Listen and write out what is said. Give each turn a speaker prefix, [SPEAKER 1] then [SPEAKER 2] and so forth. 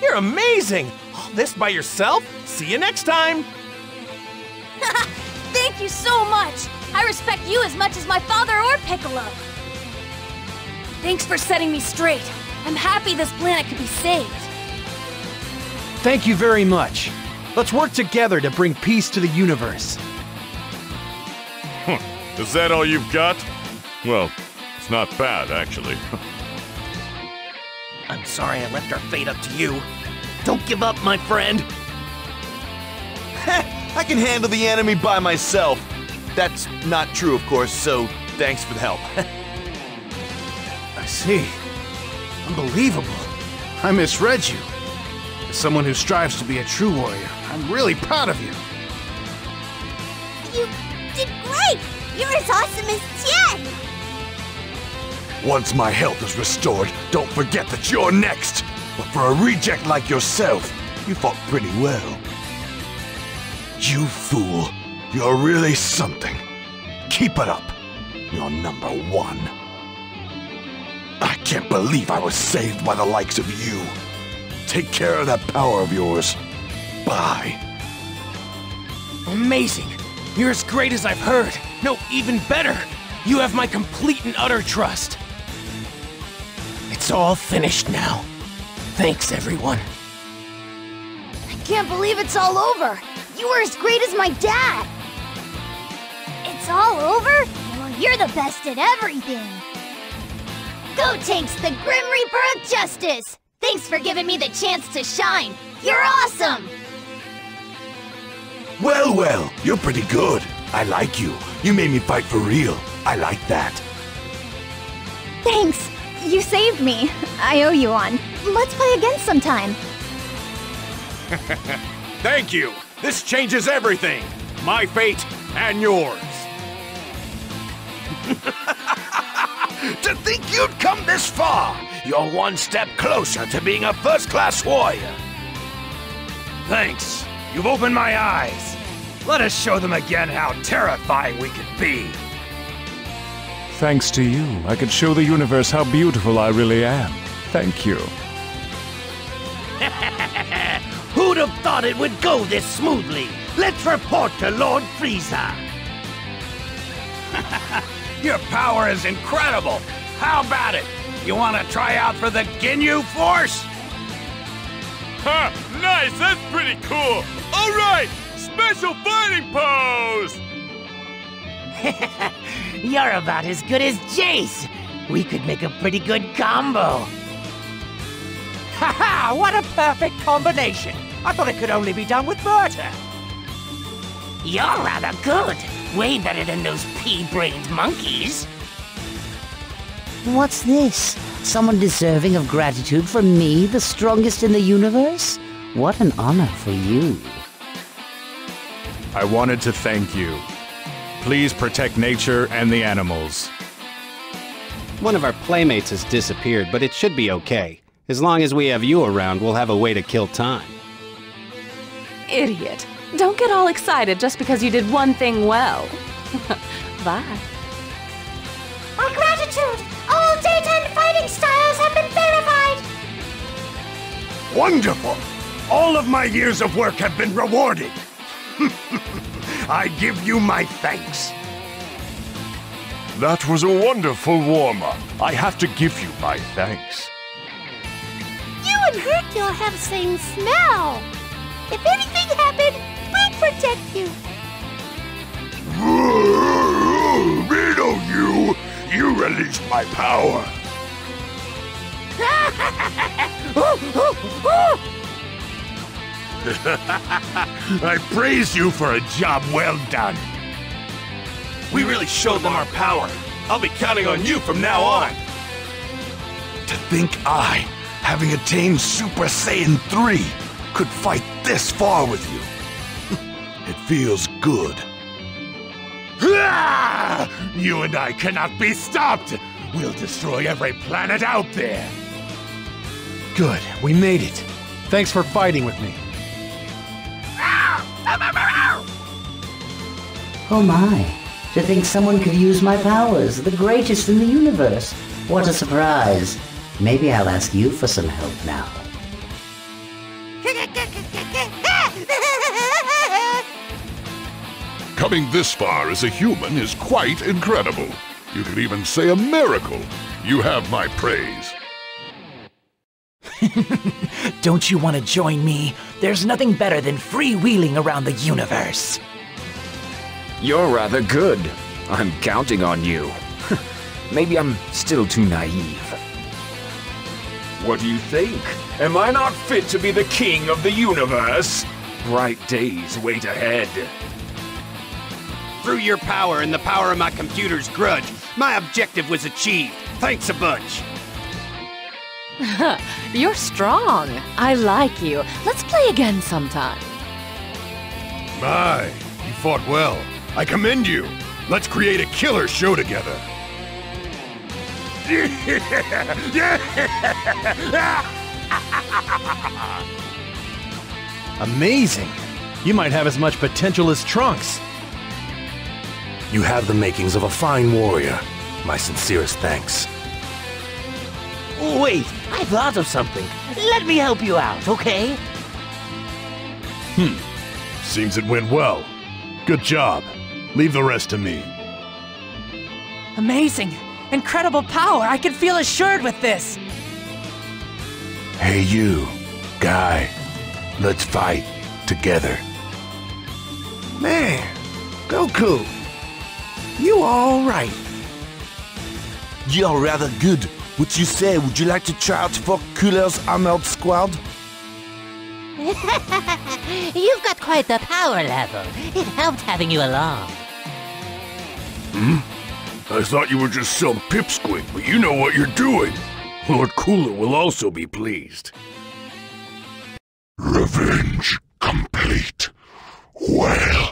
[SPEAKER 1] You're amazing! All this by yourself? See you next time!
[SPEAKER 2] Thank you so much! I respect you as much as my father or Piccolo. Thanks for setting me straight. I'm happy this planet could be saved.
[SPEAKER 3] Thank you very much. Let's work together to bring peace to the universe.
[SPEAKER 4] Is that all you've got? Well, it's not bad, actually.
[SPEAKER 1] I'm sorry I left our fate up to you. Don't give up, my friend.
[SPEAKER 5] I can handle the enemy by myself. That's not true, of course, so thanks for the help.
[SPEAKER 3] I see. Unbelievable. I misread you. As someone who strives to be a true warrior, I'm really proud of you.
[SPEAKER 6] You did great! You're as awesome as Tien!
[SPEAKER 5] Once my health is restored, don't forget that you're next. But for a reject like yourself, you fought pretty well. You fool. You're really something. Keep it up. You're number one. I can't believe I was saved by the likes of you. Take care of that power of yours. Bye.
[SPEAKER 1] Amazing! You're as great as I've heard. No, even better. You have my complete and utter trust. It's all finished now. Thanks, everyone.
[SPEAKER 2] I can't believe it's all over. You were as great as my dad.
[SPEAKER 6] It's all over? Well, you're the best at everything. Gotenks, the Grim Reaper of Justice! Thanks for giving me the chance to shine. You're awesome!
[SPEAKER 5] Well, well, you're pretty good. I like you. You made me fight for real. I like that.
[SPEAKER 7] Thanks. You saved me. I owe you one. Let's play again sometime.
[SPEAKER 8] Thank you. This changes everything. My fate and yours.
[SPEAKER 5] To think you'd come this far! You're one step closer to being a first class warrior.
[SPEAKER 8] Thanks. You've opened my eyes. Let us show them again how terrifying we can be.
[SPEAKER 4] Thanks to you, I could show the universe how beautiful I really am. Thank you.
[SPEAKER 9] Who'd have thought it would go this smoothly? Let's report to Lord Frieza.
[SPEAKER 8] Your power is incredible. How about it? You want to try out for the Ginyu Force?
[SPEAKER 4] Ha! Nice! That's pretty cool! Alright! Special fighting pose!
[SPEAKER 9] You're about as good as Jeice. We could make a pretty good combo.
[SPEAKER 10] Ha What a perfect combination! I thought it could only be done with Burter.
[SPEAKER 9] You're rather good. Way better than those pea-brained monkeys.
[SPEAKER 11] What's this? Someone deserving of gratitude from me, the strongest in the universe? What an honor for you.
[SPEAKER 4] I wanted to thank you. Please protect nature and the animals.
[SPEAKER 12] One of our playmates has disappeared, but it should be okay. As long as we have you around, we'll have a way to kill time.
[SPEAKER 13] Idiot. Don't get all excited just because you did one thing well. Bye.
[SPEAKER 6] My gratitude! All daytime fighting styles have been verified!
[SPEAKER 8] Wonderful! All of my years of work have been rewarded. I give you my thanks.
[SPEAKER 4] That was a wonderful warm up. I have to give you my thanks.
[SPEAKER 6] You and Hercule have the same smell! If anything happened, we'd protect you!
[SPEAKER 5] Reno, you! You released my power! I praise you for a job well done.
[SPEAKER 1] We really showed them our power. I'll be counting on you from now on.
[SPEAKER 5] To think I, having attained Super Saiyan 3, could fight this far with you. it feels good.
[SPEAKER 8] You and I cannot be stopped! We'll destroy every planet out there!
[SPEAKER 3] Good, we made it. Thanks for fighting with me.
[SPEAKER 11] Oh my, to think someone could use my powers, the greatest in the universe. What a surprise. Maybe I'll ask you for some help now.
[SPEAKER 14] Coming this far as a human is quite incredible. You could even say a miracle. You have my praise.
[SPEAKER 6] Don't you want to join me? There's nothing better than freewheeling around the universe.
[SPEAKER 15] You're rather good. I'm counting on you. Maybe I'm still too naive. What do you think? Am I not fit to be the king of the universe? Bright days wait ahead.
[SPEAKER 12] Through your power and the power of my computer's grudge, my objective was achieved. Thanks a bunch.
[SPEAKER 13] You're strong. I like you. Let's play again sometime.
[SPEAKER 8] My, you fought well. I commend you. Let's create a killer show together.
[SPEAKER 3] Amazing! You might have as much potential as Trunks.
[SPEAKER 5] You have the makings of a fine warrior. My sincerest thanks.
[SPEAKER 9] Wait, I thought of something. Let me help you out, okay?
[SPEAKER 8] Hmm. Seems it went well. Good job. Leave the rest to me.
[SPEAKER 6] Amazing! Incredible power! I can feel assured with this!
[SPEAKER 5] Hey, you, guy. Let's fight together.
[SPEAKER 3] Man, Goku, you all right?
[SPEAKER 5] You're rather good. What you say? Would you like to try out for Cooler's Armored Squad?
[SPEAKER 9] You've got quite the power level. It helped having you along.
[SPEAKER 8] Hmm? I thought you were just some pipsqueak, but you know what you're doing. Lord Cooler will also be pleased.
[SPEAKER 14] Revenge complete. Well